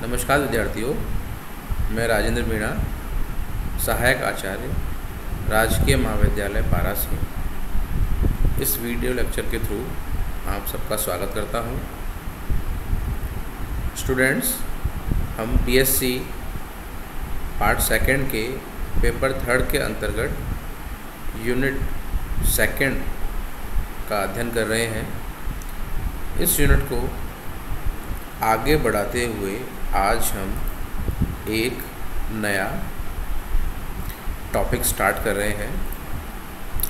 नमस्कार विद्यार्थियों, मैं राजेंद्र मीणा, सहायक आचार्य, राजकीय महाविद्यालय पारा से इस वीडियो लेक्चर के थ्रू आप सबका स्वागत करता हूँ। स्टूडेंट्स, हम बीएससी पार्ट सेकंड के पेपर थर्ड के अंतर्गत यूनिट सेकंड का अध्ययन कर रहे हैं इस यूनिट को आगे बढ़ाते हुए आज हम एक नया टॉपिक स्टार्ट कर रहे हैं।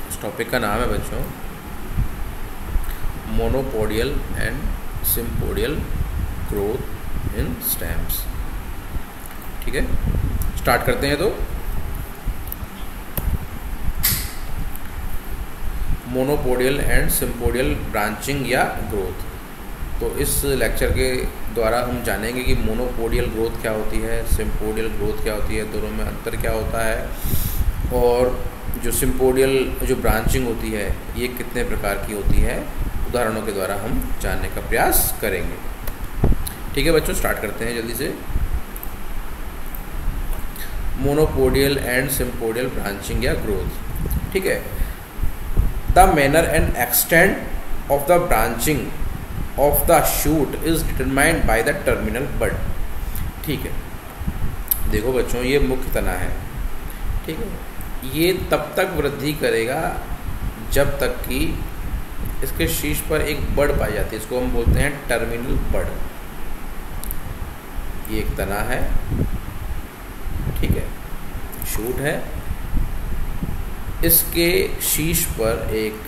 उस टॉपिक का नाम है बच्चों monopodial and sympodial growth in stems ठीक है? स्टार्ट करते हैं तो। मोनोपोडियल एंड सिम्पोडियल ब्रांचिंग या ग्रोथ तो इस लेक्चर के द्वारा हम जानेंगे कि मोनोपोडियल ग्रोथ क्या होती है सिम्पोडियल ग्रोथ क्या होती है, दोनों में अंतर क्या होता है और जो सिम्पोडियल जो ब्रांचिंग होती है, ये कितने प्रकार की होती है, उदाहरणों के द्वारा हम जानने का प्रयास करेंगे। ठीक है बच्चों स्टार्ट करते हैं जल्दी से। मोनोपोडियल एंड सिम्पोडियल ब्रांचिंग या ग्रोथ ठीक है? The manner and extent of the branching of the shoot is determined by the terminal bud ठीक है? देखो बच्चों, ये मुख्य तना है। ठीक है? ये तब तक वृद्धि करेगा जब तक कि इसके शीर्ष पर एक बड़ पाई जाती है। इसको हम बोलते हैं टर्मिनल बड़ ये एक तना है। ठीक है? शूट है। इसके शीर्ष पर एक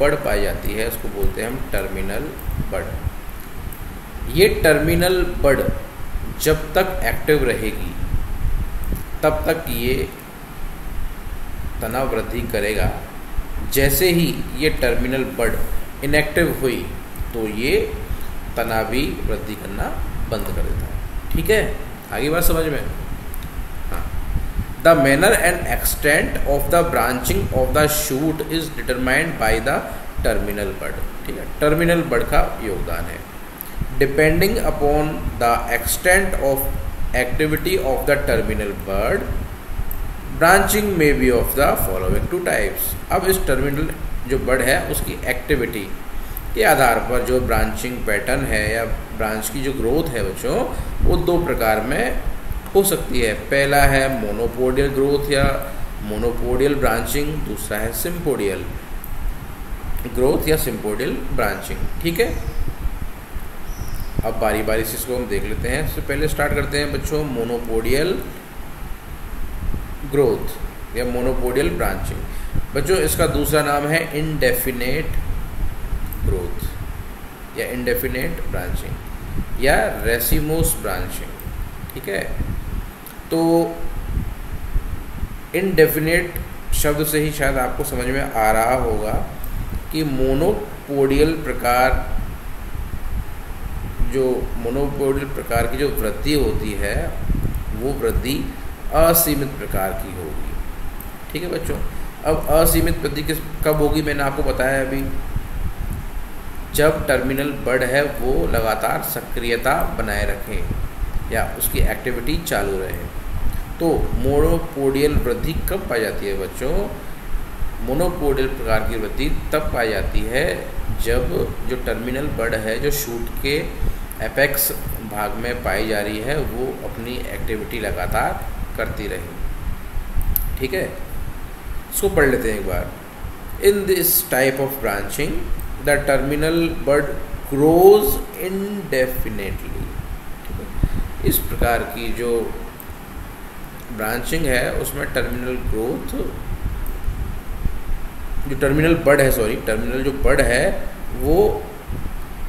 बड़ पाई जाती है। उसको बोलते हैं हम टर्मिनल बड़ ये टर्मिनल बड़ जब तक एक्टिव रहेगी, तब तक ये तनाव वृद्धि करेगा। जैसे ही ये टर्मिनल बड़ इनएक्टिव हुई तो ये तनावी वृद्धि करना बंद कर देता है। ठीक है? आगे बात समझ में? The manner and extent of the branching of the shoot is determined by the terminal bud ठीक है? टर्मिनल बर्ड का योगदान है। Depending upon the extent of activity of the terminal bud branching may be of the following two types अब इस terminal जो bud है, उसकी एक्टिविटी के आधार पर जो ब्रांचिंग पैटर्न है या ब्रांच की जो ग्रोथ है बच्चों, वो दो प्रकार में हो सकती है। पहला है मोनोपोडियल ग्रोथ या मोनोपोडियल ब्रांचिंग दूसरा है सिम्पोडियल ग्रोथ या सिम्पोडियल ब्रांचिंग ठीक है? अब बारी बारी से इसको हम देख लेते हैं। सबसे पहले स्टार्ट करते हैं बच्चों मोनोपोडियल ग्रोथ या मोनोपोडियल ब्रांचिंग बच्चों, इसका दूसरा नाम है इनडेफिनेट ग्रोथ या इनडेफिनेट ब्रांचिंग या रेसिमोस ब्रांचिंग ठीक है? तो इनडेफिनेट शब्द से ही शायद आपको समझ में आ रहा होगा। कि मोनोपोडियल प्रकार, जो मोनोपोडियल प्रकार की जो वृद्धि होती है, वो वृद्धि असीमित प्रकार की होगी। ठीक है बच्चों? अब असीमित वृद्धि किस, कब होगी मैंने आपको बताया अभी? जब टर्मिनल बर्ड है, वो लगातार सक्रियता बनाए रखें या उसकी एक्टिविटी चालू रहे। तो मोनोपोडियल वृद्धि कब पाई जाती है बच्चों? मोनोपोडियल प्रकार की वृद्धि तब पाई जाती है जब जो टर्मिनल बर्ड है, जो शूट के एपेक्स भाग में पाई जा रही है, वो अपनी एक्टिविटी लगातार करती रहे। ठीक है? इसको पढ़ लेते हैं एक बार। In this type of branching the terminal bud grows indefinitely इस प्रकार की जो ब्रांचिंग है, उसमें टर्मिनल ग्रोथ जो टर्मिनल बर्ड है सॉरी टर्मिनल जो बर्ड है, वो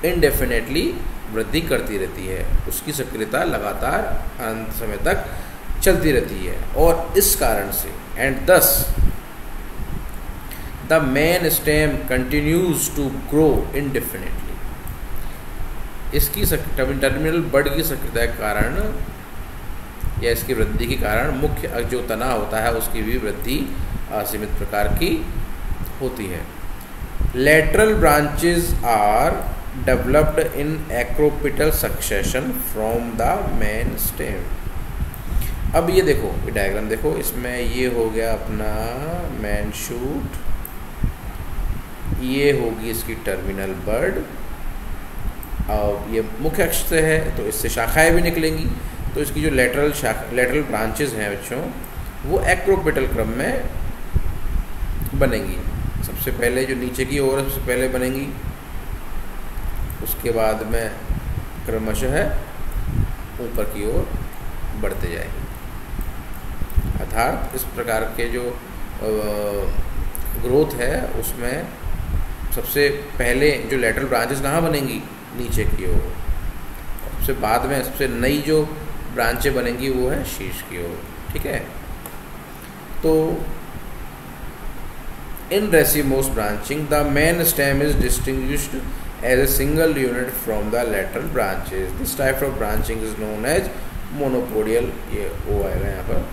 इनडेफिनेटली वृद्धि करती रहती है। उसकी सक्रियता लगातार अंत समय तक चलती रहती है। और इस कारण से and thus the main stem continues to grow indefinitely इसकी टर्मिनल बर्ड की सक्रियता के कारण या इसकी वृद्धि के कारण मुख्य जो तना होता है, उसकी भी वृद्धि, असीमित प्रकार की होती है। Lateral branches are developed in acropetal succession from the main stem अब ये देखो, ये डायग्राम देखो, इसमें ये हो गया अपना मैन शूट ये होगी इसकी टर्मिनल बर्ड और ये मुख्य अक्ष से है तो इससे शाखाएँ भी निकलेंगी। तो इसकी जो लेटरल शाखा लेटरल ब्रांचेस हैं बच्चों, वो एक्रोपिटल क्रम में बनेंगी। सबसे पहले जो नीचे की ओर सबसे पहले बनेंगी, उसके बाद में क्रमशः ऊपर की ओर बढ़ते जाएँगे। अर्थात इस प्रकार के जो ग्रोथ है, उसमें सबसे पहले जो लेटरल ब्रांचेस कहाँ बनेंगी? नीचे की ओर। सबसे बाद में सबसे नई जो ब्रांचें बनेंगी, वो है शीर्ष की ओर। ठीक है? तो in racemose branching the main stem is distinguished as a single unit from the lateral branches this type of branching is known as monopodial ये ओ आएगा यहाँ पर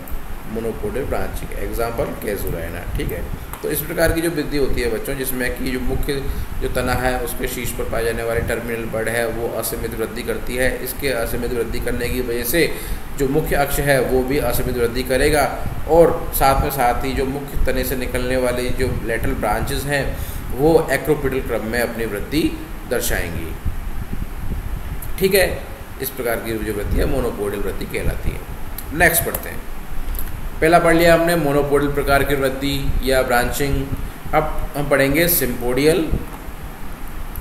मोनोपोडियल ब्रांचिंग एग्ज़ाम्पल कैजुराइना ठीक है? तो इस प्रकार की जो वृद्धि होती है बच्चों, जिसमें कि जो मुख्य जो तना है, उसके शीर्ष पर पाए जाने वाले टर्मिनल बर्ड है, वो असीमित वृद्धि करती है। इसके असीमित वृद्धि करने की वजह से जो मुख्य अक्ष है, वो भी असीमित वृद्धि करेगा। और साथ में साथ ही जो मुख्य तने से निकलने वाली जो लेटरल ब्रांचेस हैं, वो एक्रोपिटल क्रम में अपनी वृद्धि दर्शाएँगी। ठीक है? इस प्रकार की जो वृद्धि है मोनोपोडियल वृद्धि कहलाती है। नेक्स्ट पढ़ते हैं। पहला पढ़ लिया हमने मोनोपोडियल प्रकार की वृद्धि या ब्रांचिंग अब हम पढ़ेंगे सिम्पोडियल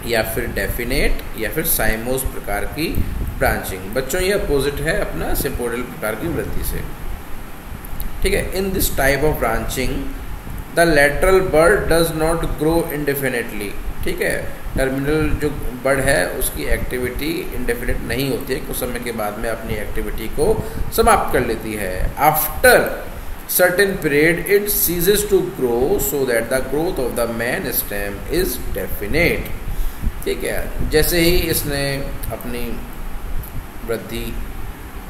या फिर डेफिनेट या फिर साइमोस प्रकार की ब्रांचिंग बच्चों, ये अपोजिट है अपना सिम्पोडियल प्रकार की वृद्धि से। ठीक है in this type of branching the lateral bud does not grow indefinitely ठीक है टर्मिनल जो बर्ड है, उसकी एक्टिविटी इंडेफिनेट नहीं होती है। कुछ समय के बाद में अपनी एक्टिविटी को समाप्त कर लेती है। After certain period it ceases to grow so that the growth of the main stem is definite. ठीक है? जैसे ही इसने अपनी वृद्धि,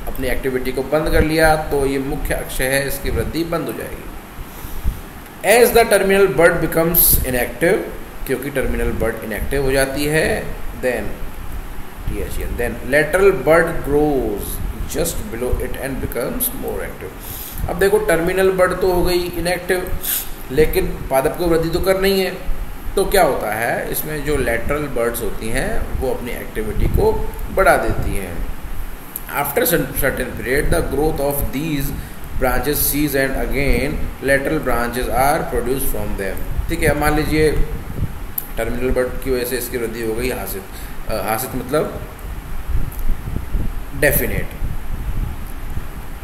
अपनी एक्टिविटी को बंद कर लिया तो ये मुख्य अक्षय है, इसकी वृद्धि बंद हो जाएगी। As the terminal bud becomes inactive क्योंकि टर्मिनल बर्ड इनएक्टिव हो जाती है then then lateral bud grows just below it and becomes more active अब देखो टर्मिनल बर्ड तो हो गई इनएक्टिव लेकिन पादप को वृद्धि तो कर नहीं है। तो क्या होता है, इसमें जो लेटरल बर्ड्स होती हैं, वो अपनी एक्टिविटी को बढ़ा देती हैं। After certain period the growth of these branches cease and again lateral branches are produce from them ठीक है, मान लीजिए टर्मिनल बर्ड की वजह से इसकी वृद्धि हो गई, हासित हासित मतलब डेफिनेट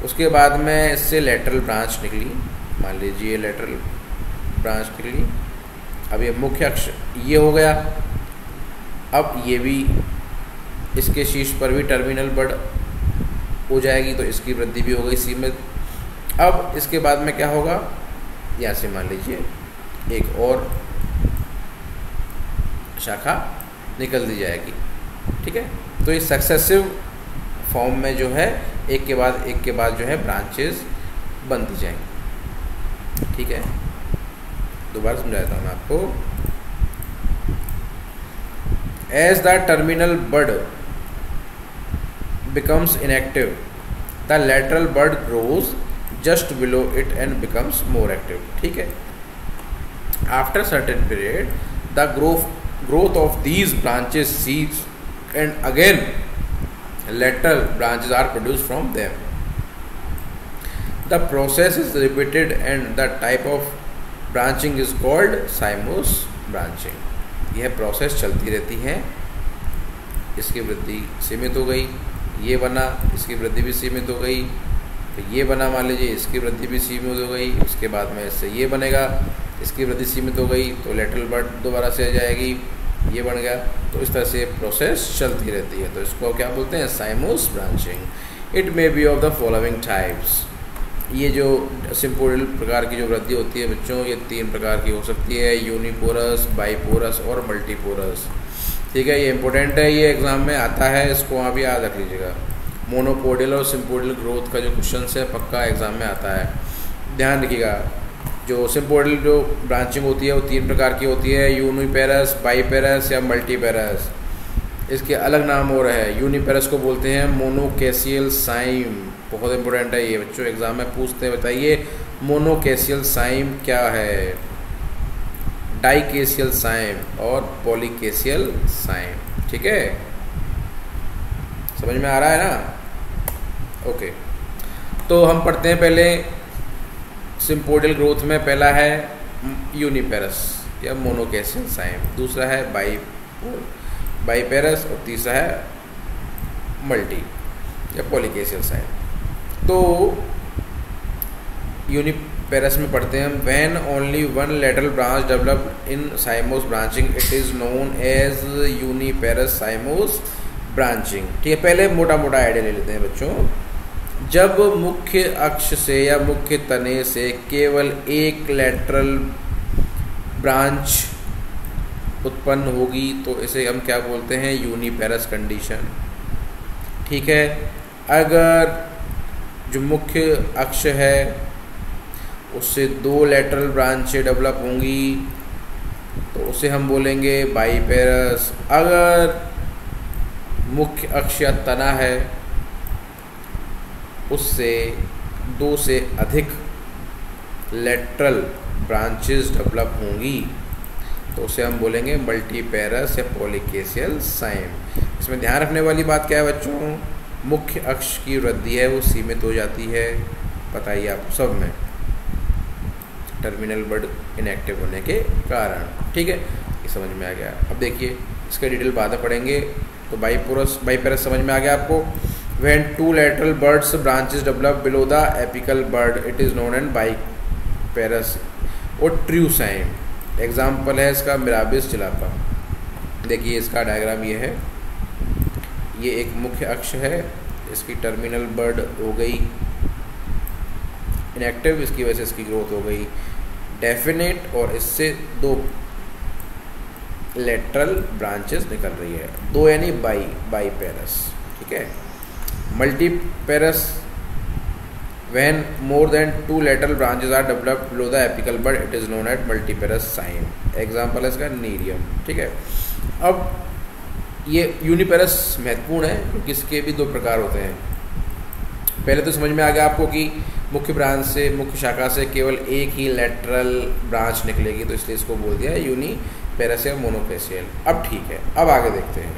उसके बाद में इससे लेटरल ब्रांच निकली। मान लीजिए लेटरल ब्रांच निकली। अब ये मुख्य अक्ष ये हो गया। अब ये भी इसके शीर्ष पर भी टर्मिनल बढ़ हो जाएगी तो इसकी वृद्धि भी हो गई सीमित। अब इसके बाद में क्या होगा? यहाँ से मान लीजिए एक और शाखा निकल दी जाएगी। ठीक है? तो ये सक्सेसिव फॉर्म में जो है एक के बाद एक के बाद जो है ब्रांचेस बनती जाएँगी। ठीक है? दोबारा समझा देता हूँ आपको। As the terminal bud becomes inactive the lateral bud grows just below it and becomes more active ठीक है? After certain period the growth growth of these branches seeds and again lateral branches are produced from them. The process is repeated and the type of branching is called cymose branching. यह process चलती रहती है इसकी वृद्धि सीमित हो गई, ये बना, इसकी वृद्धि भी सीमित हो गई तो ये बना मान लीजिए, इसकी वृद्धि भी सीमित हो गई, उसके बाद में इससे ये बनेगा, इसकी वृद्धि सीमित हो गई तो लेटरल बर्ड दोबारा से आ जाएगी ये बन गया। तो इस तरह से प्रोसेस चलती रहती है। तो इसको क्या बोलते हैं? Cymose branching it may be of the following types ये जो सिंपोडल प्रकार की जो वृद्धि होती है बच्चों, ये तीन प्रकार की हो सकती है। यूनिपोरस बाईपोरस और मल्टीपोरस ठीक है, ये इंपॉर्टेंट है। ये एग्ज़ाम में आता है। इसको वहाँ भी याद रख लीजिएगा। मोनोपोडल और सिंपोडल ग्रोथ का जो क्वेश्चन है, पक्का एग्ज़ाम में आता है। ध्यान रखिएगा। जो सिम्पोडल जो ब्रांचिंग होती है, वो तीन प्रकार की होती है यूनिपेरस बाईपेरस या मल्टीपेरस इसके अलग नाम हो रहे हैं। यूनिपेरस को बोलते हैं मोनोकेसियल साइम बहुत इंपॉर्टेंट है ये बच्चों एग्ज़ाम में पूछते हैं, बताइए मोनोकेसियल साइम क्या है? डाइकेसियल साइम और पॉलीकेसियल साइम ठीक है? समझ में आ रहा है ना? ओके तो हम पढ़ते हैं पहले सिम्पोडियल ग्रोथ में पहला है यूनिपेरस, या मोनोकेसियल साइम दूसरा है बाई बाईपेरस, और तीसरा है मल्टी, या पॉलीकेसियल साइम तो यूनिपेरस में पढ़ते हैं when only one lateral branch develop in cymose branching it is known as uniparous cymose branching ठीक है, पहले मोटा मोटा आइडिया ले लेते हैं बच्चों। जब मुख्य अक्ष से या मुख्य तने से केवल एक लेटरल ब्रांच उत्पन्न होगी तो इसे हम क्या बोलते हैं? यूनिपेरस कंडीशन ठीक है? अगर जो मुख्य अक्ष है, उससे दो लेटरल ब्रांचें डेवलप होंगी तो उसे हम बोलेंगे बाईपेरस अगर मुख्य अक्ष या तना है उससे दो से अधिक लेटरल ब्रांचेस डेवलप होंगी। तो उसे हम बोलेंगे मल्टीपेरस या पॉलीकेसियल साइम इसमें ध्यान रखने वाली बात क्या है बच्चों? मुख्य अक्ष की वृद्धि है, वो सीमित हो जाती है। बताइए आप सब में। टर्मिनल बर्ड इनएक्टिव होने के कारण। ठीक है? ये समझ में आ गया। अब देखिए, इसका डिटेल बाद में पढ़ेंगे। तो बाईपोरस बाईपेरस समझ में आ गया आपको। When two lateral buds branches develop below the apical bud it is known as biparous और ट्रू साइन एग्ज़ाम्पल है इसका, मिराबिस चिलापा। देखिए इसका डायग्राम ये है। ये एक मुख्य अक्ष है। इसकी टर्मिनल बर्ड हो गई। इनएक्टिव इसकी वजह से इसकी ग्रोथ हो गई। डेफिनेट और इससे दो लेटरल ब्रांचेस निकल रही है। दो यानी बाई बाई पेरस ठीक है? Multiparous when more than two lateral branches are developed below the apical bud it is known as multiparous sign. Example है इसका नीरियम ठीक है? अब ये यूनिपेरस महत्वपूर्ण है क्योंकि इसके भी दो प्रकार होते हैं। पहले तो समझ में आ गया आपको कि मुख्य ब्रांच से, मुख्य शाखा से केवल एक ही लेटरल ब्रांच निकलेगी तो इसलिए इसको बोल दिया यूनी या मोनोफेसियल अब ठीक है, अब आगे देखते हैं।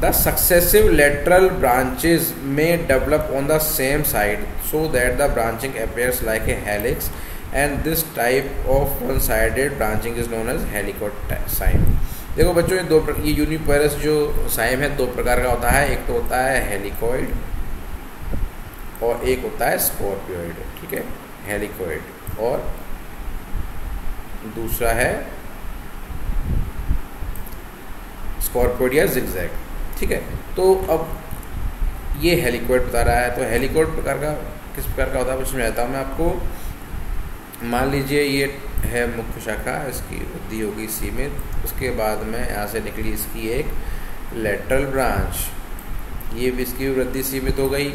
द सक्सेसिव लेटरल ब्रांचेज में develop on the same side so that the branching appears like a helix and this type of one sided branching is known as helicoid cyme देखो बच्चों, ये दो ये यूनिपेरस जो साइम है, दो प्रकार का होता है। एक तो होता है हेलिकॉइड और एक होता है स्कॉर्पियोइड ठीक है? हेलिकॉइड और दूसरा है स्कॉर्पियोइड या ठीक है तो अब ये हेलिकॉइड बता रहा है तो हेलिकॉइड प्रकार का, किस प्रकार का होता है समझाता हूँ मैं आपको। मान लीजिए ये है मुख्य शाखा, इसकी वृद्धि होगी सीमित, उसके बाद में यहाँ से निकली इसकी एक लेटरल ब्रांच ये भी इसकी वृद्धि सीमित हो गई।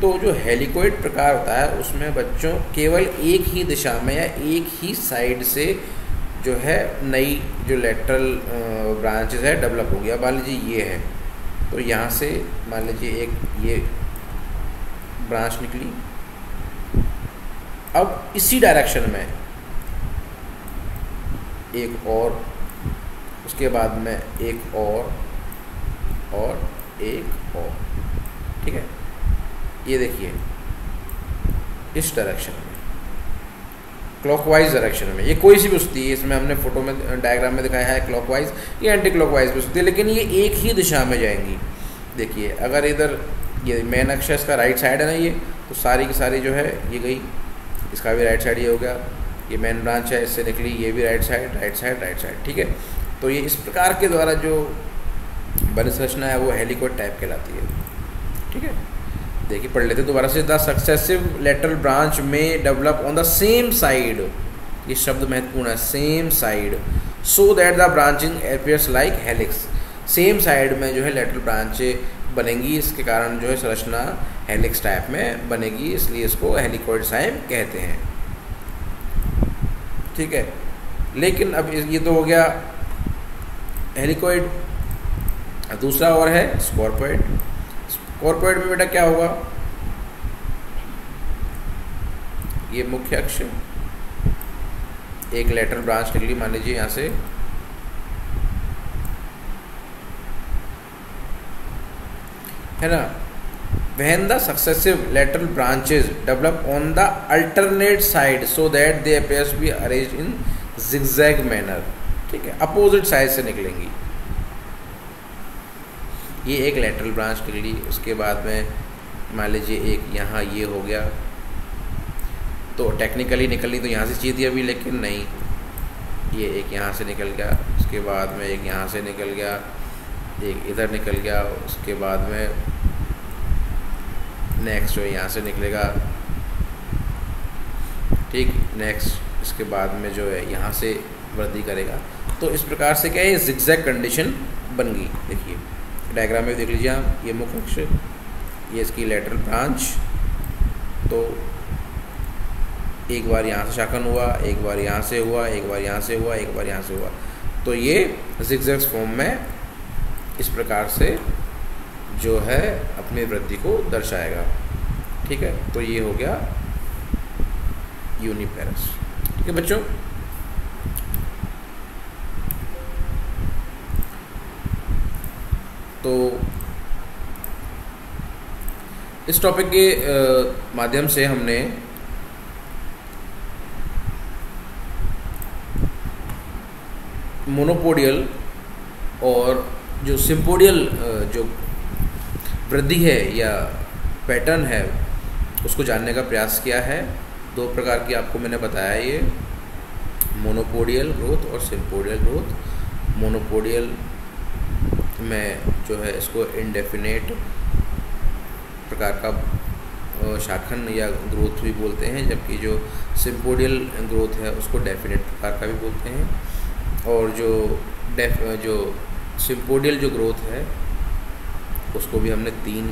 तो जो हेलिकोइड प्रकार होता है, उसमें बच्चों केवल एक ही दिशा में या एक ही साइड से जो है, नई जो लेटरल ब्रांचेस है डेवलप हो गया। मान लीजिए ये है तो यहाँ से मान लीजिए एक ये ब्रांच निकली। अब इसी डायरेक्शन में एक और, उसके बाद में एक और और एक और, ठीक है? ये देखिए, इस डायरेक्शन में। क्लॉकवाइज डायरेक्शन में। ये कोई सी भी उसती है, इसमें हमने फ़ोटो में डायग्राम में दिखाया है क्लॉकवाइज ये एंटी क्लॉकवाइज भी उसती है, लेकिन ये एक ही दिशा में जाएँगी। देखिए, अगर इधर, ये मेन अक्षर इसका राइट साइड है ना ये तो सारी की सारी जो है, ये गई। इसका भी राइट साइड ये हो गया। ये मेन ब्रांच है, इससे निकली, ये भी right side right side right side ठीक है? तो ये इस प्रकार के द्वारा जो बन संरचना है, वो हेलीकोड टाइप कहलाती है। ठीक है? देखिए, पढ़ लेते दोबारा से। द सक्सेसिव लेटरल ब्रांच में develop on the same side ये शब्द महत्वपूर्ण है same side so that the branching appears like helix same side में जो है लेटरल ब्रांच बनेंगी, इसके कारण जो है संरचना हेलिक्स टाइप में बनेगी, इसलिए इसको हेलिकोइड साइम कहते हैं। ठीक है? लेकिन अब ये तो हो गया हेलिकोइड दूसरा और है स्कॉर्पोइड कॉरपोरेट में बेटा क्या होगा? ये मुख्य अक्ष। एक लेटर ब्रांच निकली मान लीजिए यहाँ से। है ना? When the successive lateral branches develop on the alternate side so that they arrange in zigzag manner ठीक है? अपोजिट साइड से निकलेंगी। ये एक लेटरल ब्रांच निकली उसके बाद में मान लीजिए एक यहाँ ये हो गया। तो टेक्निकली निकली तो यहाँ से चाहिए थी अभी लेकिन नहीं। ये एक यहाँ से निकल गया, उसके बाद में एक यहाँ से निकल गया, एक इधर निकल गया, उसके बाद में नेक्स्ट जो यहाँ से निकलेगा। ठीक नेक्स्ट इसके बाद में जो है यहाँ से वृद्धि करेगा। तो इस प्रकार से क्या है जिक्जैक कंडीशन बन गई, देखिए। डायग्राम में देख लीजिए आप, ये मुख्य अक्ष, ये इसकी लेटरल ब्रांच तो एक बार यहाँ से शाखन हुआ, एक बार यहाँ से हुआ, एक बार यहाँ से हुआ, एक बार यहाँ से हुआ। तो ये जिक्जैक्स फॉर्म में इस प्रकार से जो है अपनी वृद्धि को दर्शाएगा। ठीक है? तो ये हो गया यूनिपेरस ठीक है बच्चों? तो इस टॉपिक के माध्यम से हमने मोनोपोडियल और जो सिम्पोडियल जो वृद्धि है या पैटर्न है, उसको जानने का प्रयास किया है। दो प्रकार की आपको मैंने बताया ये मोनोपोडियल ग्रोथ और सिम्पोडियल ग्रोथ मोनोपोडियल में जो है इसको इनडेफिनेट प्रकार का शाखन या ग्रोथ भी बोलते हैं, जबकि जो सिम्पोडियल ग्रोथ है उसको डेफिनेट प्रकार का भी बोलते हैं। और जो डेफ जो सिम्पोडियल जो ग्रोथ है, उसको भी हमने तीन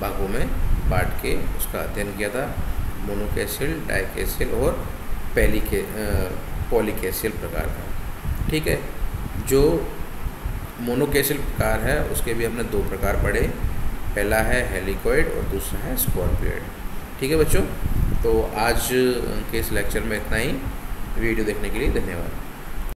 भागों में बांट के उसका अध्ययन किया था मोनोकेसियल डाइकेसियल और पेलिके पॉलीकेसियल प्रकार का। ठीक है? जो मोनोकेसियल प्रकार है, उसके भी हमने दो प्रकार पढ़े पहला है हेलिकोइड और दूसरा है स्कॉर्पियोइड ठीक है बच्चों? तो आज के इस लेक्चर में इतना ही। वीडियो देखने के लिए धन्यवाद।